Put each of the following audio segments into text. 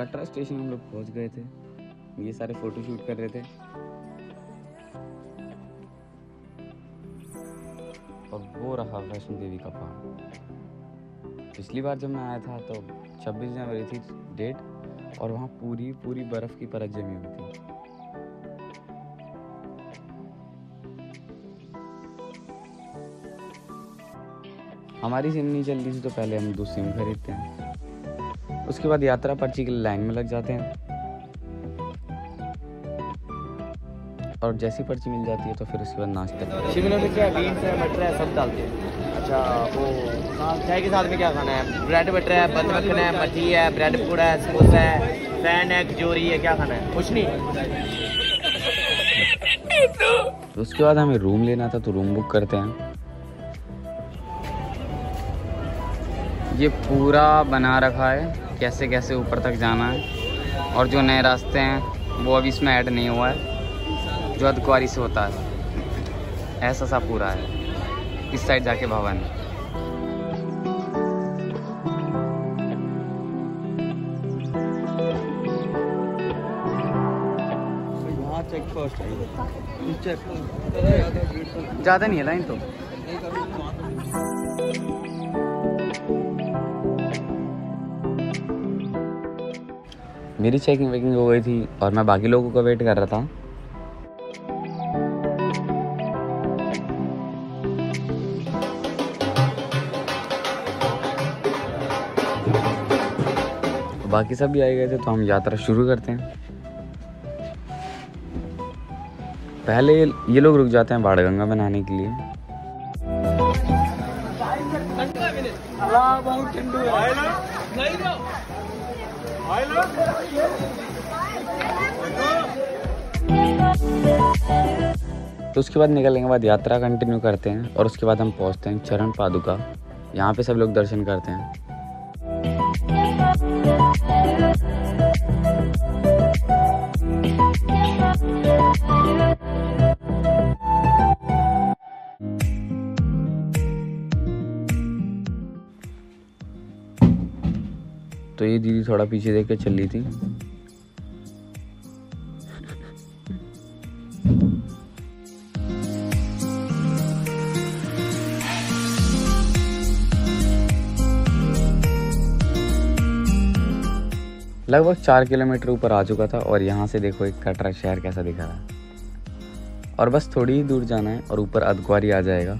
Katra station हम लोग पहुँच गए थे। ये सारे फ़ोटो शूट कर रहे थे। और वो रहा वैष्णो देवी का पहाड़ पिछली बार जब मैं आया था तो 26 जनवरी थी डेट, और वहाँ पूरी पूरी बर्फ़ की परत जमी हुई थी। हमारी सिम नहीं चल रही थी तो पहले हम दो सिम खरीदते हैं। उसके बाद यात्रा पर्ची के लाइन में लग जाते हैं। और जैसी पर्ची मिल जाती है तो फिर उसके बाद नाश्ता शिमला मिर्च है बीन्स है मटर है सब डालते हैं। अच्छा वो चाय के साथ में क्या खाना है? ब्रेड बटर है बंद मक्खन है मठी है ब्रेड पकौड़ा है समोसा है फ़ैन है कचोरी है क्या खाना है? कुछ नहीं। तो उसके बाद हमें रूम लेना था तो रूम बुक करते हैं। ये पूरा बना रखा है। कैसे कैसे ऊपर तक जाना है और जो नए रास्ते हैं वो अभी इसमें ऐड नहीं हुआ है। जो अधकुआरी से होता है ऐसा सा पूरा है। इस साइड जाके भवन। है। ज़्यादा नहीं है लाइन तो। मेरी चेकिंग वेकिंग हो गई थी और मैं बाकी लोगों का वेट कर रहा था बाकी सब भी आए गए थे तो हम यात्रा शुरू करते हैं पहले ये लोग रुक जाते हैं बाड़गंगा में नहाने के लिए तो उसके बाद निकलने के बाद यात्रा कंटिन्यू करते हैं और उसके बाद हम पहुँचते हैं चरण पादुका। यहाँ पे सब लोग दर्शन करते हैं। तो ये दीदी थोड़ा पीछे देख के चल रही थी। लगभग चार किलोमीटर ऊपर आ चुका था और यहाँ से देखो एक कटरा शहर कैसा दिखा रहा है। और बस थोड़ी ही दूर जाना है और ऊपर अधकुआरी आ जाएगा।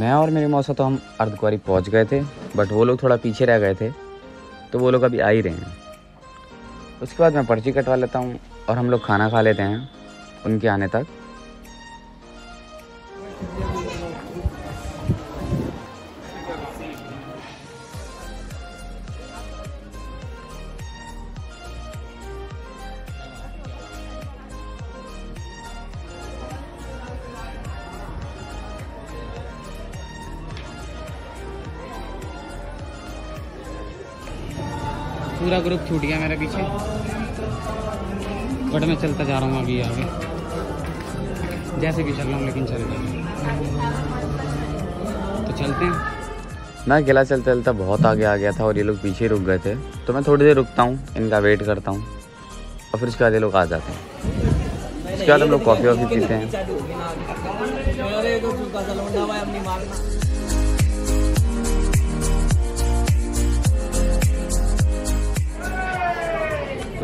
मैं और मेरी मौसा तो हम अर्धकुआरी पहुँच गए थे बट वो लोग थोड़ा पीछे रह गए थे तो वो लोग अभी आ ही रहे हैं। उसके बाद मैं पर्ची कटवा लेता हूँ और हम लोग खाना खा लेते हैं उनके आने तक। पूरा ग्रुप छूट गया मेरे पीछे। बट मैं चलता जा रहा हूँ अभी आगे। जैसे भी चल रहा हूँ लेकिन चल रहा तो चलते हैं। मैं अकेला चलता चलता बहुत आगे आ गया था और ये लोग पीछे रुक गए थे। तो मैं थोड़ी देर रुकता हूँ इनका वेट करता हूँ। और फिर उसके बाद ये लोग आ जाते हैं। उसके बाद हम लोग कॉफ़ी वॉफ़ी पीते हैं।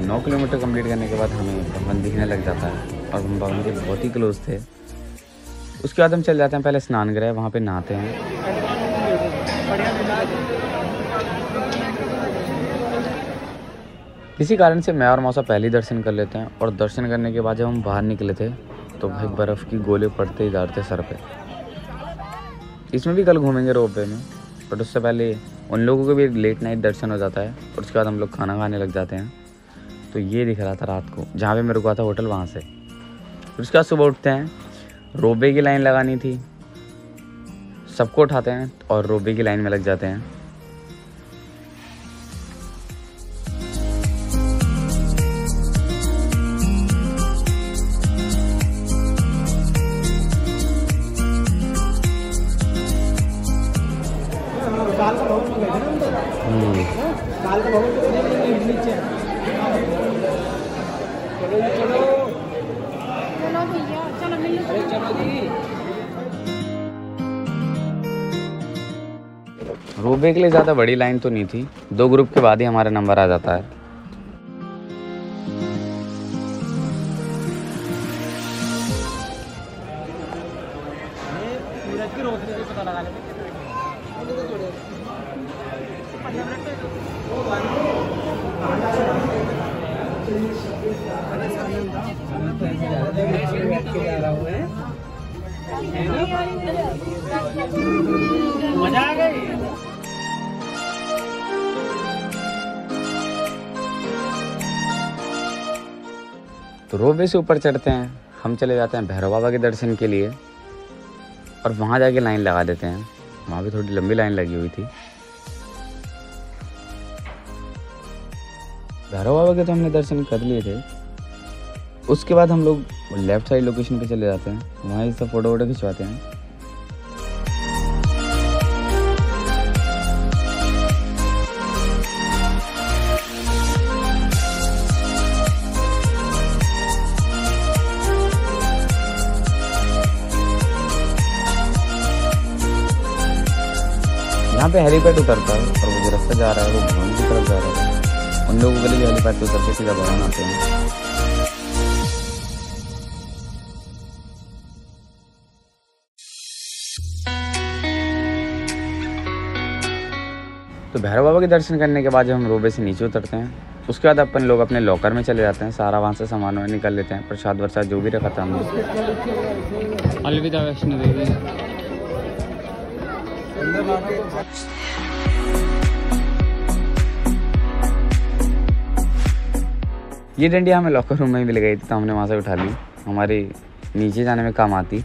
नौ किलोमीटर कंप्लीट करने के बाद हमें भवन दिखने लग जाता है और हम भवन के बहुत ही क्लोज थे। उसके बाद हम चल जाते हैं, पहले स्नान गृह, वहाँ पे नहाते हैं। इसी कारण से मैं और मौसा पहले दर्शन कर लेते हैं और दर्शन करने के बाद जब हम बाहर निकले थे तो भाई बर्फ़ की गोले पड़ते ही थे सर पे। इसमें भी कल घूमेंगे रोप वे में बट उससे पहले उन लोगों को भी लेट नाइट दर्शन हो जाता है और उसके बाद हम लोग खाना खाने लग जाते हैं। तो ये दिख रहा था रात को, जहाँ पे मैं रुका था होटल, वहाँ से। फिर उसके बाद सुबह उठते हैं, रोबे की लाइन लगानी थी। सबको उठाते हैं और रोबे की लाइन में लग जाते हैं। रोबे के लिए ज़्यादा बड़ी लाइन तो नहीं थी। दो ग्रुप के बाद ही हमारा नंबर आ जाता है। मज़ा आ गई? तो रोबे से ऊपर चढ़ते हैं। हम चले जाते हैं भैरव बाबा के दर्शन के लिए और वहाँ जाके लाइन लगा देते हैं। वहाँ भी थोड़ी लंबी लाइन लगी हुई थी। भैरव बाबा के तो हमने दर्शन कर लिए थे। उसके बाद हम लोग लेफ़्ट साइड लोकेशन पे चले जाते हैं। वहाँ से फ़ोटो वोटो खिंचवाते हैं। पे हेलीपैड उतरता है और वो जो रास्ता जा रहा है वो भवन की तरफ़ जा रहा है। उन लोगों के लिए हेलीपैड पे उतर के सीधा भवन आते हैं। तो भैरव बाबा के दर्शन करने के बाद जब हम रोबे से नीचे उतरते हैं उसके बाद अपन लोग अपने लॉकर में चले जाते हैं सारा वहाँ से सामान निकल लेते हैं प्रसाद वरसाद जो भी रखा था हमने। अलविदा वैष्णो देवी। ये डंडिया हमें लॉकर रूम में ही मिल गई थी तो हमने वहाँ से उठा ली। हमारे नीचे जाने में काम आती।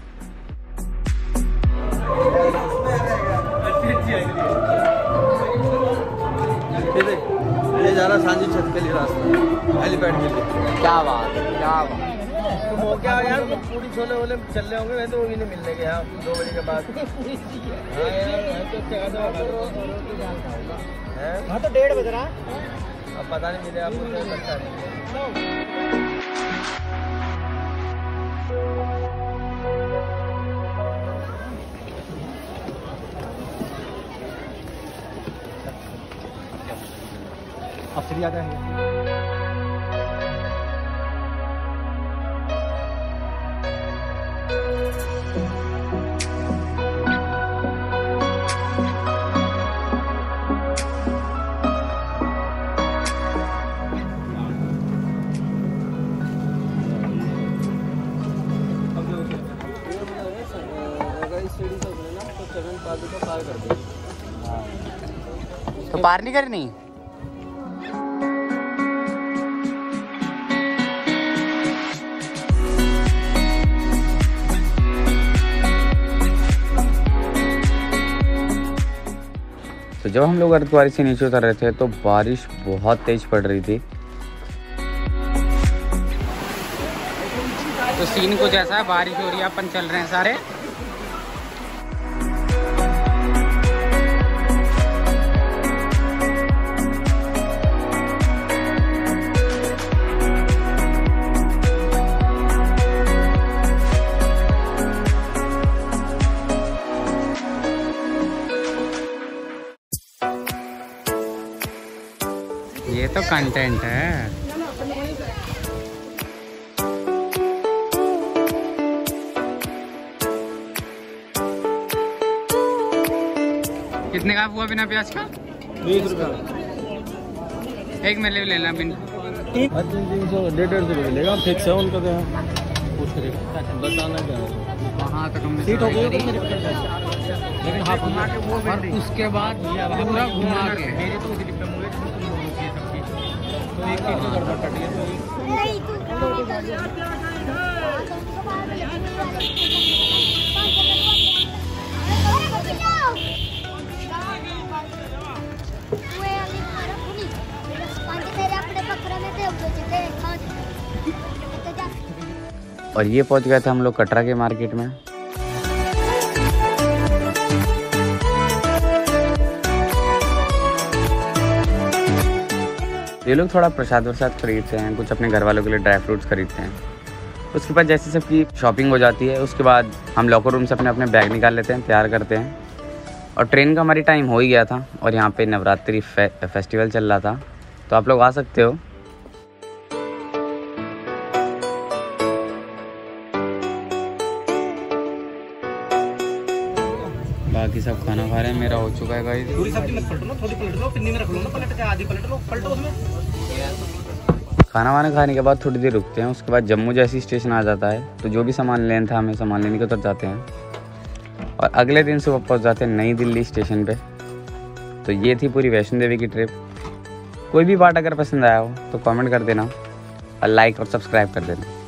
ये जा रहा सांझी छत के लिए रास्ता। हेलीपैड के लिए। क्या बात क्या बात। तो मौके आ यार। तो पूरी छोले वोले चल रहे होंगे वैसे वो भी नहीं मिलने के यहाँ दो बजे के बाद। हाँ तो क्या है? हाँ तो डेढ़ बज रहा अब पता नहीं मिले आपको क्या लगता नहीं अफसरी तो पार नहीं करनी? तो जब हम लोग अर्धकुआरी से नीचे उतर रहे थे तो बारिश बहुत तेज पड़ रही थी। तो सीन कुछ ऐसा है, बारिश हो रही है, अपन चल रहे हैं सारे। कंटेंट है। कितने का हुआ बिना प्याज का? बीस रुपये एक मेरे लिए लेना बिन। तीन सौ डेढ़ डेढ़ सौ मिलेगा। फिक्स है उनका क्या पूछ कर बताना क्या वहाँ तक हमने सीट हो गई लेकिन घुमा के वो उसके बाद पूरा घुमा के। तो और ये पहुँच गया था हम लोग कटरा के मार्केट में। ये लोग थोड़ा प्रसाद वरसाद खरीदते हैं कुछ अपने घर वालों के लिए ड्राई फ्रूट्स खरीदते हैं। उसके बाद जैसे सबकी शॉपिंग हो जाती है उसके बाद हम लॉकर रूम से अपने अपने बैग निकाल लेते हैं तैयार करते हैं। और ट्रेन का हमारी टाइम हो ही गया था और यहाँ पे नवरात्रि फे, फेस्टिवल चल रहा था। तो आप लोग आ सकते हो। बाकी सब खाना खा रहे हैं मेरा हो चुका है गाइस पूरी सब्ज़ी मत पलटो ना थोड़ी पलट लो पिन्नी में रख लो ना पलट के आधी पलट लो पलटो उसमें। खाना वाना खाने के बाद थोड़ी देर रुकते हैं उसके बाद जम्मू जैसी स्टेशन आ जाता है। तो जो भी सामान लेना था हमें सामान लेने के उतर जाते हैं। और अगले दिन सुबह पहुँच जाते हैं नई दिल्ली स्टेशन पे। तो ये थी पूरी वैष्णो देवी की ट्रिप कोई भी पार्ट अगर पसंद आया हो तो कमेंट कर देना और लाइक और सब्सक्राइब कर देना।